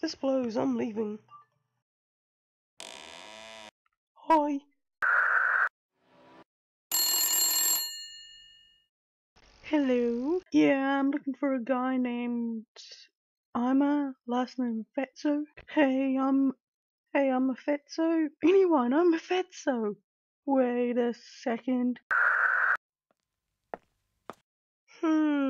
this blows, I'm leaving. Hi. Hello. Yeah, I'm looking for a guy named Ima, last name Fetzo. Hey, I'm hey, I'm a Fetzo. Anyone, I'm a Fetzo. Wait a second. Hmm.